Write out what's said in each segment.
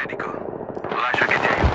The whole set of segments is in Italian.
medico. Lascia che ti aiuti.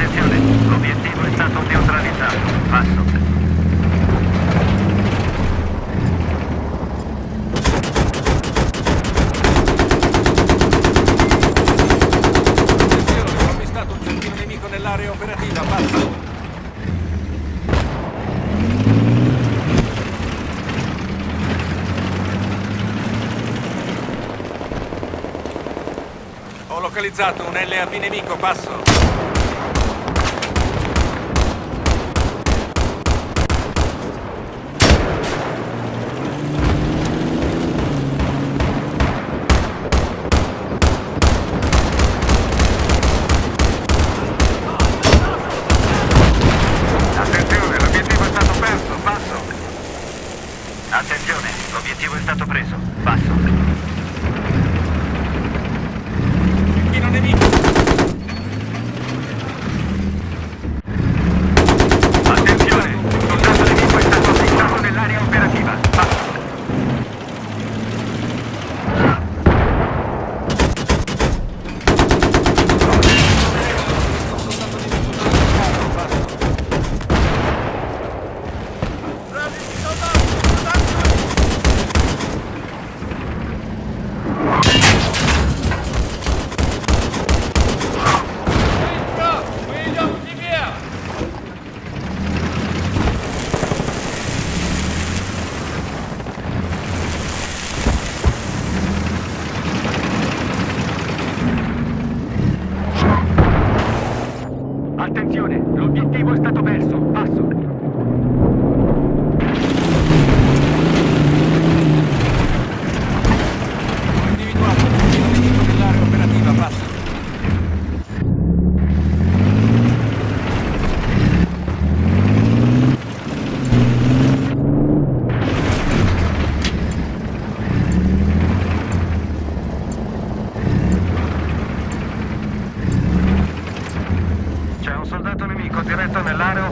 Attenzione, l'obiettivo è stato neutralizzato. Passo. Ho localizzato un LAV nemico, passo. Attenzione, l'obiettivo è stato perso. Passo.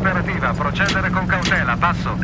operativa, procedere con cautela, passo.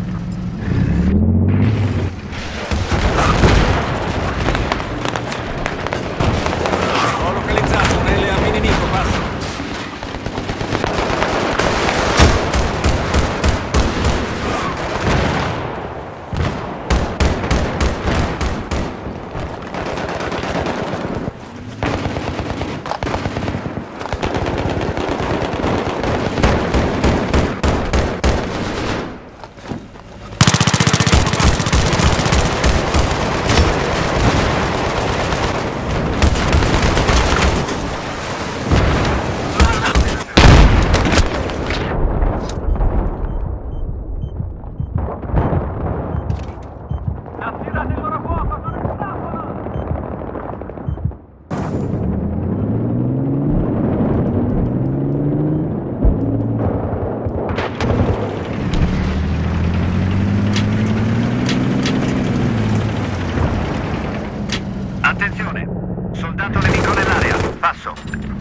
Nell'area. Passo.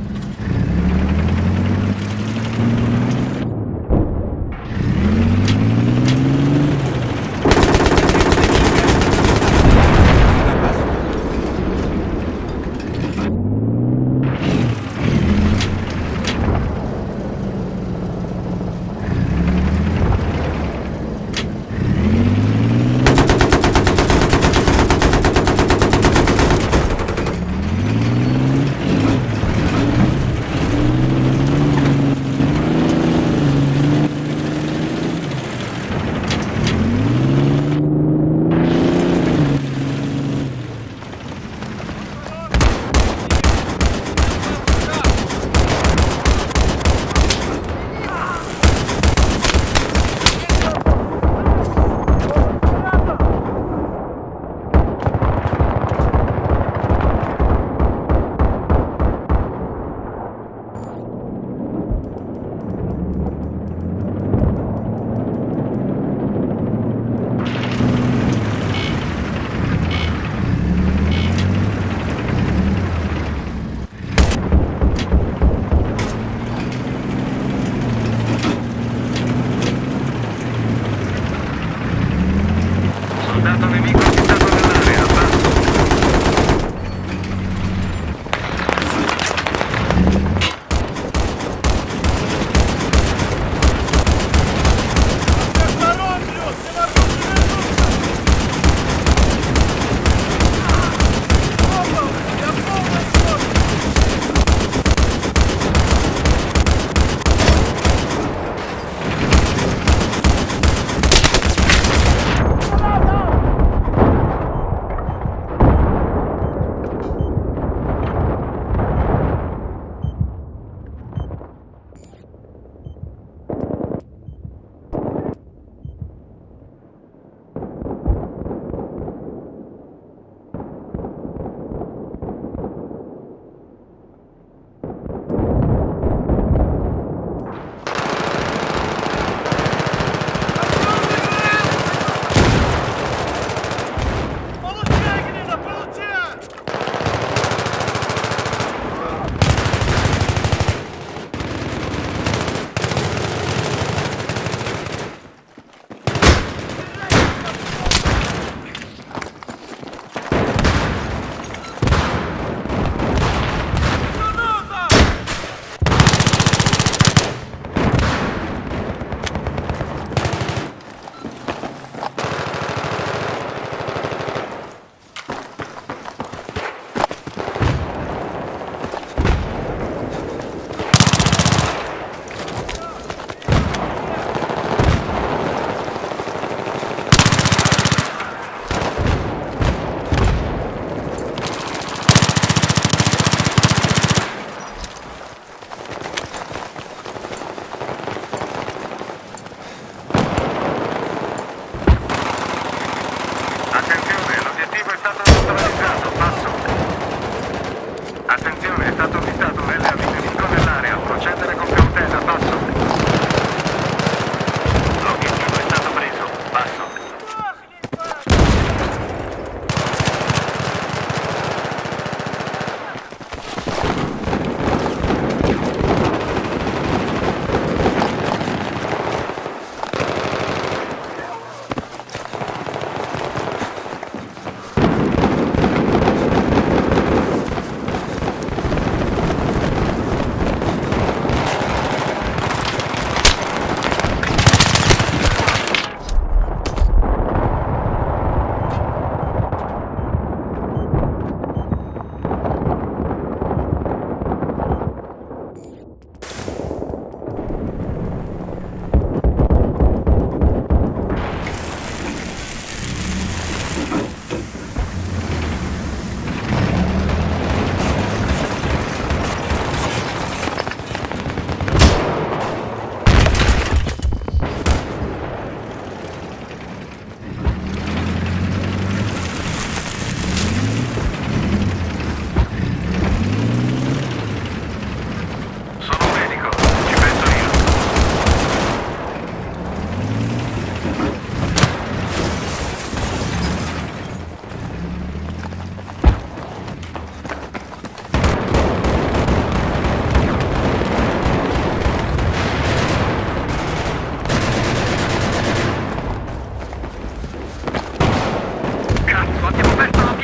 Auf dem Festland!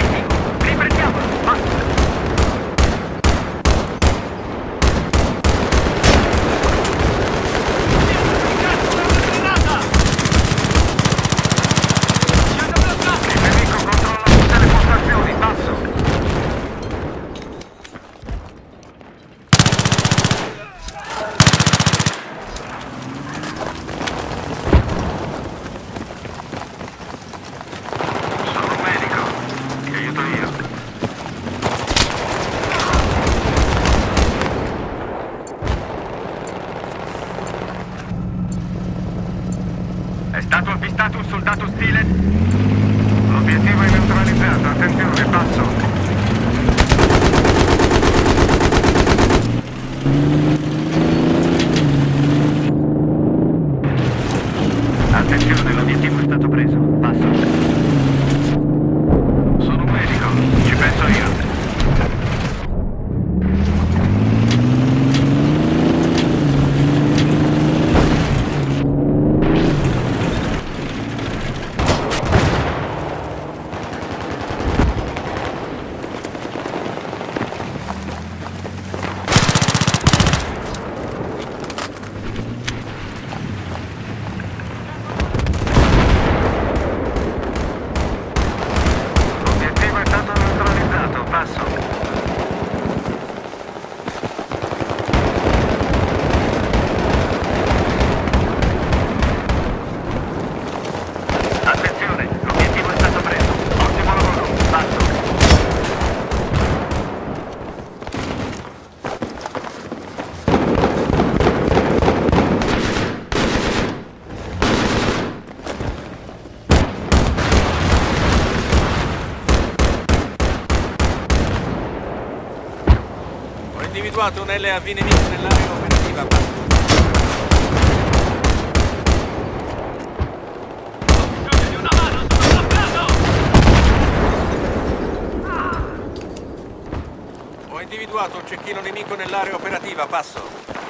Stato stile individuato un LAV nemico nell'area operativa. Ho! Ho individuato un cecchino nemico nell'area operativa. Passo.